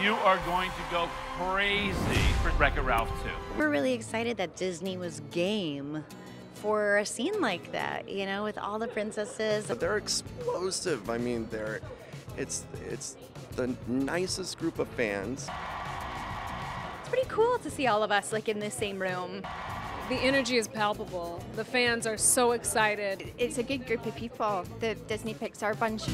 You are going to go crazy for Wreck-It Ralph 2. We're really excited that Disney was game for a scene like that, you know, with all the princesses. But they're explosive. I mean, they're it's it's the nicest group of fans. It's pretty cool to see all of us like in the same room. The energy is palpable. The fans are so excited. It's a good group of people, the Disney Pixar bunch.